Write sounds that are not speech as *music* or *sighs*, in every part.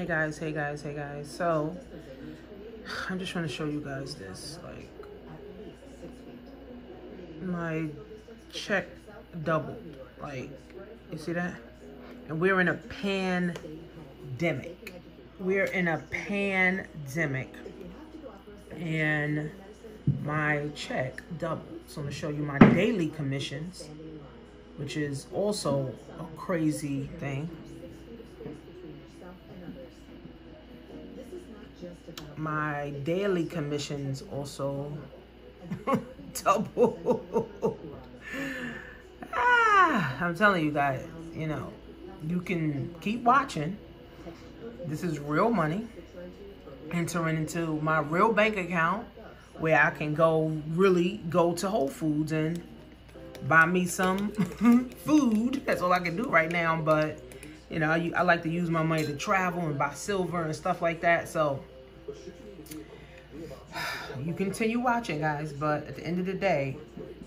hey guys, hey guys, hey guys. So, I'm just trying to show you guys this. Like, my check doubled. Like, you see that? And we're in a pandemic. We're in a pandemic. And my check doubled. So I'm gonna show you my daily commissions, which is also a crazy thing. My daily commissions also *laughs* double. ah, I'm telling you guys, you know, you can keep watching. This is real money entering into my real bank account where I can go really go to Whole Foods and buy me some *laughs* food. That's all I can do right now. But, you know, I, I like to use my money to travel and buy silver and stuff like that. So, you continue watching, guys. But at the end of the day,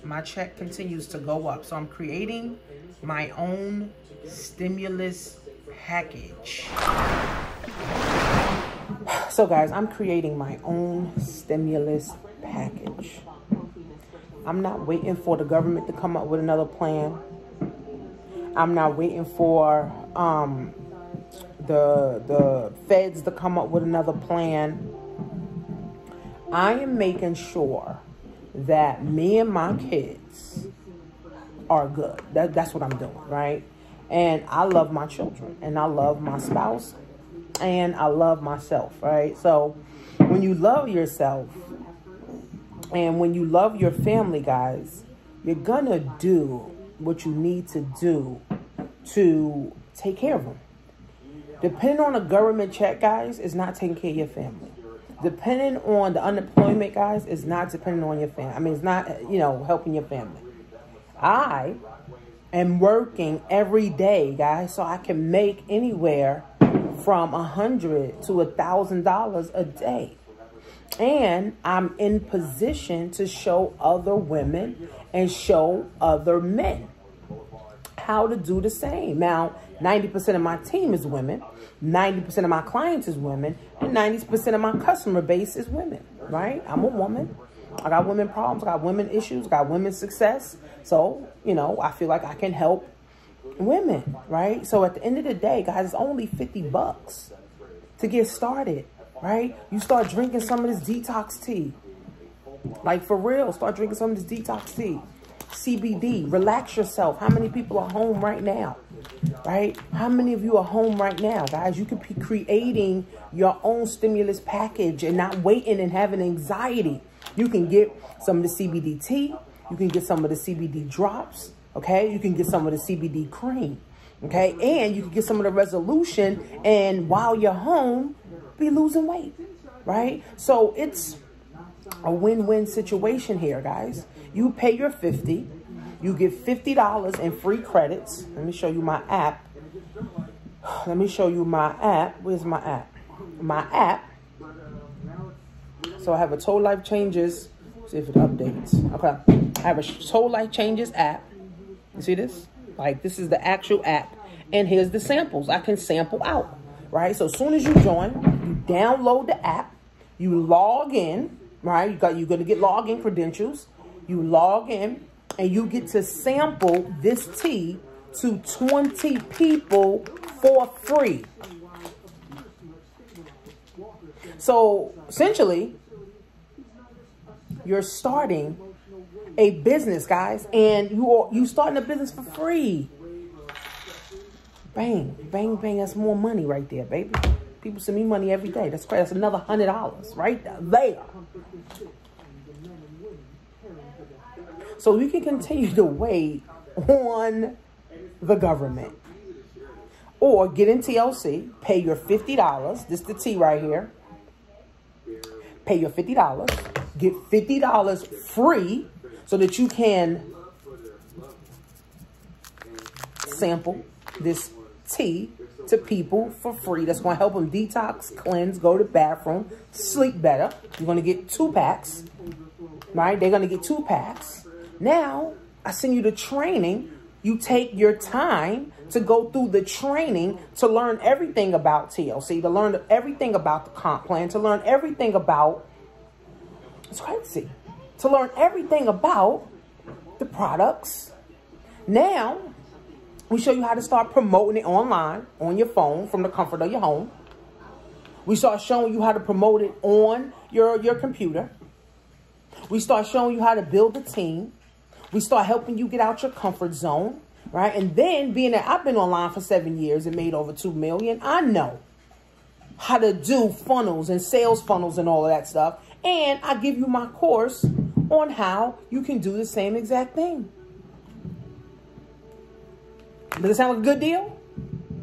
my check continues to go up. So I'm creating my own stimulus package. So guys, I'm creating my own stimulus package. I'm not waiting for the government to come up with another plan. I'm not waiting for um, the the feds to come up with another plan. I am making sure that me and my kids are good. That, that's what I'm doing, right? And I love my children and I love my spouse and I love myself, right? So when you love yourself and when you love your family, guys, you're going to do what you need to do to take care of them. Depending on a government check, guys, is not taking care of your family. Depending on the unemployment, guys, is not depending on your family. I mean, it's not, you know, helping your family. I am working every day, guys, so I can make anywhere from a hundred to a thousand dollars a day. And I'm in position to show other women and show other men how to do the same. Now, 90% of my team is women, 90% of my clients is women, and 90% of my customer base is women, right? I'm a woman. I got women problems, I got women issues, I got women success. So, you know, I feel like I can help women, right? So at the end of the day, guys, it's only 50 bucks to get started, right? You start drinking some of this detox tea. Like for real, start drinking some of this detox tea. CBD, relax yourself. How many people are home right now? Right? How many of you are home right now, guys? You could be creating your own stimulus package and not waiting and having anxiety. You can get some of the CBD tea. You can get some of the CBD drops. Okay, you can get some of the CBD cream. Okay, and you can get some of the resolution, and while you're home, be losing weight. Right? So it's a win-win situation here, guys. You pay your 50, you get $50 in free credits. Let me show you my app. Let me show you my app. Where's my app? My app. So I have a Total Life Changes. See if it updates. Okay. I have a Total Life Changes app. You see this? Like this is the actual app. And here's the samples. I can sample out, right? So as soon as you join, you download the app, you log in, right? You got you're gonna get login credentials. You log in and you get to sample this tea to 20 people for free. So essentially, you're starting a business, guys, and you are you starting a business for free. Bang, bang, bang. That's more money right there, baby. People send me money every day. That's great. That's another hundred dollars right there. So we can continue to wait on the government. Or get in TLC, pay your $50. This is the tea right here. Pay your $50. Get $50 free so that you can sample this tea to people for free. That's going to help them detox, cleanse, go to bathroom, sleep better. You're going to get two packs, right? They're going to get two packs. Now, I send you the training you take your time to go through the training to learn everything about TLC, to learn everything about the comp plan, to learn everything about, it's crazy, to learn everything about the products. Now, we show you how to start promoting it online on your phone from the comfort of your home. We start showing you how to promote it on your, your computer. We start showing you how to build a team. We start helping you get out your comfort zone, right? And then being that I've been online for seven years and made over two million, I know how to do funnels and sales funnels and all of that stuff. And I give you my course on how you can do the same exact thing. Does it sound like a good deal?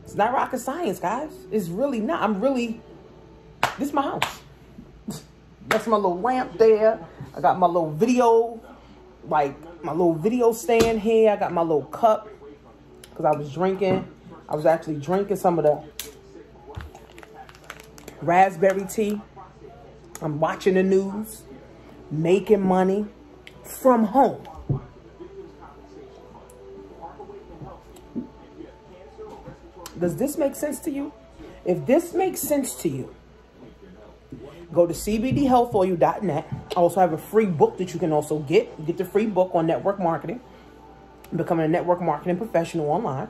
It's not rocket science, guys. It's really not. I'm really, this is my house. *laughs* That's my little lamp there. I got my little video, like my little video stand here. I got my little cup because I was drinking. I was actually drinking some of the raspberry tea. I'm watching the news, making money from home. Does this make sense to you? If this makes sense to you, go to cbdhealthoil.net. I also have a free book that you can also get. Get the free book on network marketing, becoming a network marketing professional online.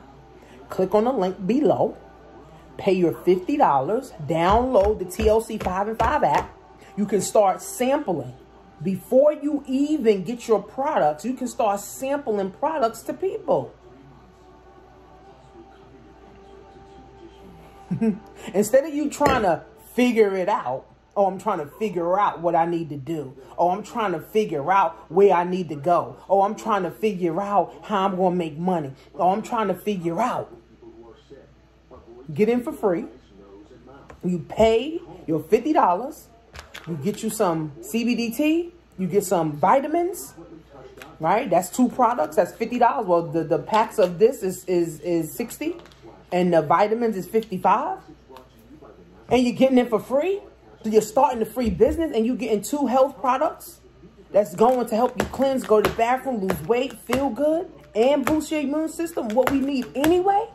Click on the link below. Pay your $50. Download the TLC 5 and 5 app. You can start sampling. Before you even get your products, you can start sampling products to people. *laughs* Instead of you trying to figure it out, Oh, I'm trying to figure out what I need to do. Oh, I'm trying to figure out where I need to go. Oh, I'm trying to figure out how I'm going to make money. Oh, I'm trying to figure out. Get in for free. You pay your $50. You get you some CBD tea. You get some vitamins. Right? That's two products. That's $50. Well, the, the packs of this is, is, is 60 And the vitamins is 55 And you're getting it for free. You're starting a free business and you're getting two health products that's going to help you cleanse, go to the bathroom, lose weight, feel good, and boost your immune system, what we need anyway.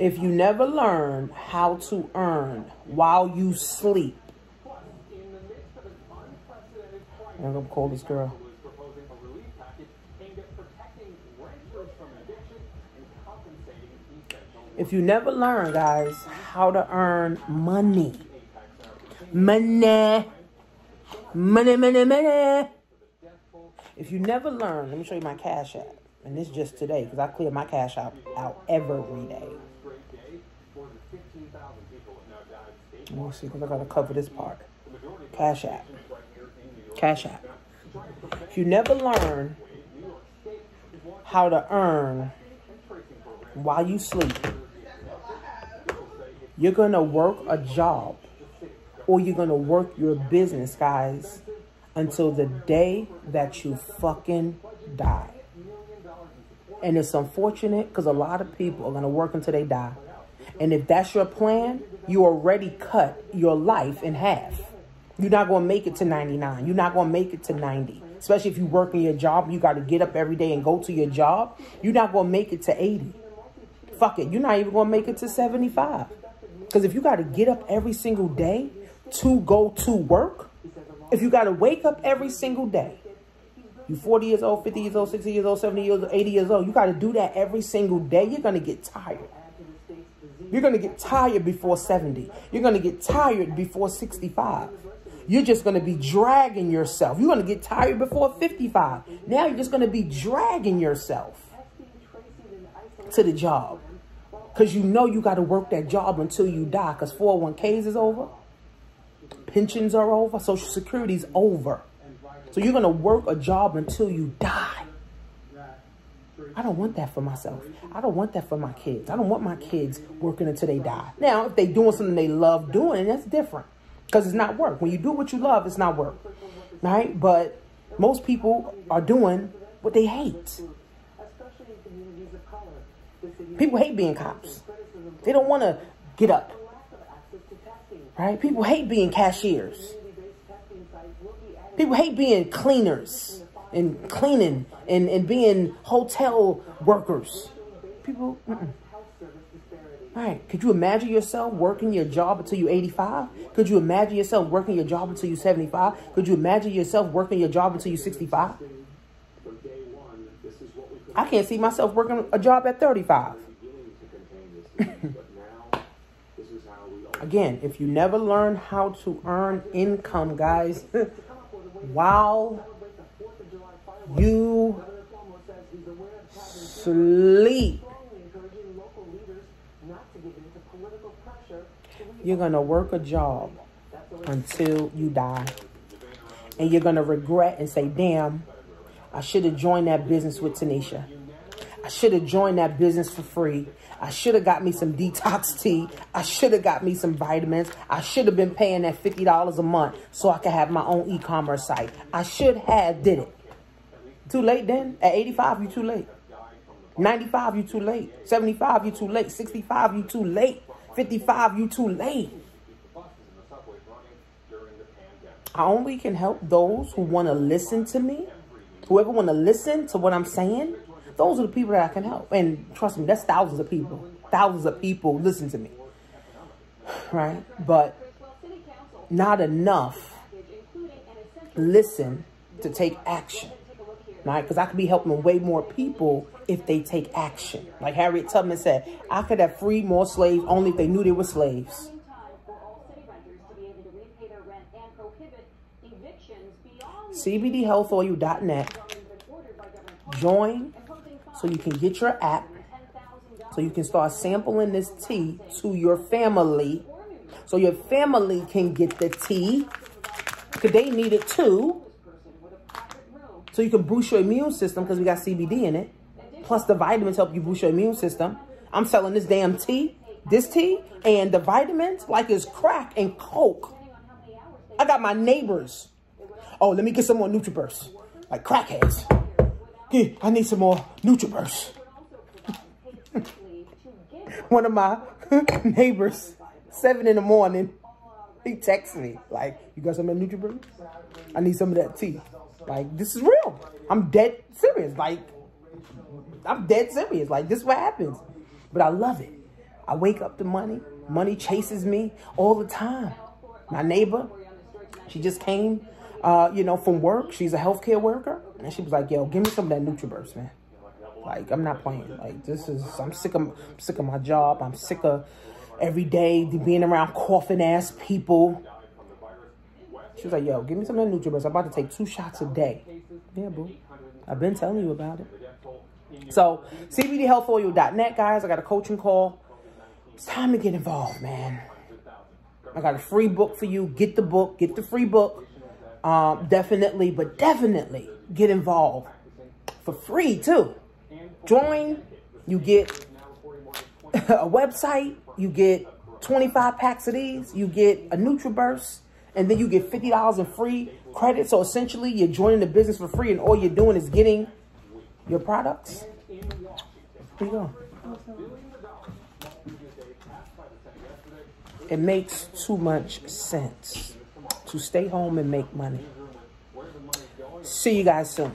If you never learn how to earn while you sleep, I'm gonna call this girl. If you never learn, guys, how to earn money, money, money, money, money. If you never learn, let me show you my cash app. And this just today, because I clear my cash out, out every day. We'll see, because I got to cover this part. Cash App. Cash App. If you never learn how to earn while you sleep, you're going to work a job or you're going to work your business, guys, until the day that you fucking die. And it's unfortunate because a lot of people are going to work until they die. And if that's your plan, you already cut your life in half. You're not going to make it to 99. You're not going to make it to 90. Especially if you work in your job, you got to get up every day and go to your job. You're not going to make it to 80. Fuck it. You're not even going to make it to 75. Because if you got to get up every single day to go to work, if you got to wake up every single day, you're 40 years old, 50 years old, 60 years old, 70 years old, 80 years old, you got to do that every single day. You're going to get tired. You're going to get tired before 70. You're going to get tired before 65. You're just going to be dragging yourself. You're going to get tired before 55. Now you're just going to be dragging yourself to the job. Because you know you got to work that job until you die. Because 401ks is over. Pensions are over. Social Security's over. So you're going to work a job until you die. I don't want that for myself. I don't want that for my kids. I don't want my kids working until they die. Now, if they doing something they love doing, that's different. Because it's not work. When you do what you love, it's not work. Right? But most people are doing what they hate. People hate being cops. They don't want to get up. Right? People hate being cashiers. People hate being cleaners and cleaning and, and being hotel workers. People, mm -mm. All right. Could you imagine yourself working your job until you're 85? Could you imagine yourself working your job until you're 75? Could you imagine yourself working your job until you're 65? I can't see myself working a job at 35. *laughs* Again, if you never learn how to earn income, guys, *laughs* while you sleep, You're going to work a job until you die. And you're going to regret and say, damn, I should have joined that business with Tanisha. I should have joined that business for free. I should have got me some detox tea. I should have got me some vitamins. I should have been paying that $50 a month so I could have my own e-commerce site. I should have did it. Too late then? At 85, you too late. 95, you too late. 75, you too late. 65, you too late. 55, you too late. I only can help those who want to listen to me. Whoever want to listen to what I'm saying, those are the people that I can help. And trust me, that's thousands of people. Thousands of people listen to me. *sighs* Right? But not enough listen to take action right? Because I could be helping way more people if they take action. Like Harriet Tubman said, I could have freed more slaves only if they knew they were slaves. CBDhealthoil.net. Join so you can get your app, so you can start sampling this tea to your family, so your family can get the tea, because they need it too. So you can boost your immune system because we got CBD in it. Plus the vitamins help you boost your immune system. I'm selling this damn tea, this tea, and the vitamins like it's crack and coke. I got my neighbors. Oh, let me get some more NutriBurst. Like crackheads. Yeah, I need some more NutriBurst. *laughs* One of my *laughs* neighbors, seven in the morning, he texts me like, you got some of that? I need some of that tea. Like, this is real. I'm dead serious. Like, I'm dead serious. Like, this is what happens. But I love it. I wake up to money. Money chases me all the time. My neighbor, she just came, uh, you know, from work. She's a healthcare worker. And she was like, yo, give me some of that NutriBurst, man. Like, I'm not playing. Like, this is, I'm sick of, I'm sick of my job. I'm sick of every day being around coughing ass people. She was like, yo, give me some of that NutriBurst. I'm about to take two shots a day. Yeah, boo. I've been telling you about it. So, CBDhealthoil.net, guys. I got a coaching call. It's time to get involved, man. I got a free book for you. Get the book. Get the free book. Um, definitely, but definitely get involved. For free, too. Join. You get a website. You get 25 packs of these. You get a NutriBurst and then you get $50 in free credit. So essentially, you're joining the business for free, and all you're doing is getting your products. Here you go. It makes too much sense to stay home and make money. See you guys soon.